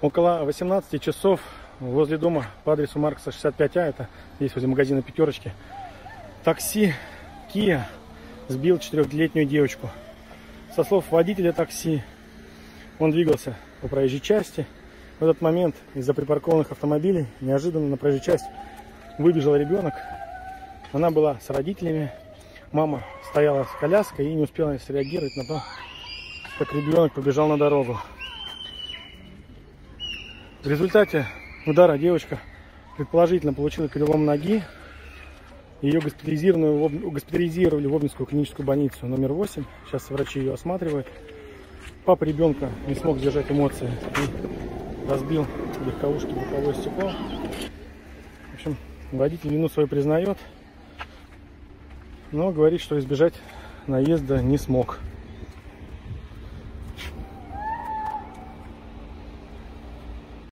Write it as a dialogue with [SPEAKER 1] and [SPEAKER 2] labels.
[SPEAKER 1] Около 18 часов возле дома по адресу Маркса 65А, это здесь возле магазина «Пятерочки», такси Kia сбил четырехлетнюю девочку. Со слов водителя такси, он двигался по проезжей части. В этот момент из-за припаркованных автомобилей неожиданно на проезжую часть выбежал ребенок. Она была с родителями. Мама стояла с коляской и не успела среагировать на то, как ребенок побежал на дорогу. В результате удара девочка предположительно получила перелом ноги. Ее госпитализировали, в Обнинскую клиническую больницу номер 8. Сейчас врачи ее осматривают. Папа ребенка не смог сдержать эмоции и разбил легковушки боковое стекло. В общем, водитель вину свою признает, но говорит, что избежать наезда не смог.